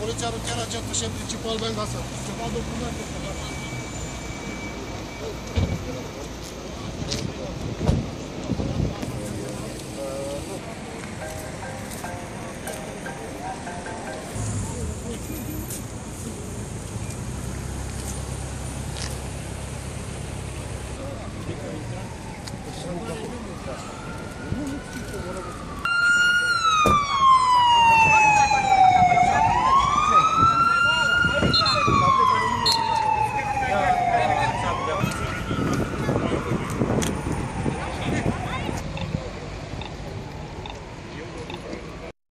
Poliția rutieră a centru principal Bengasa. Ceva documente.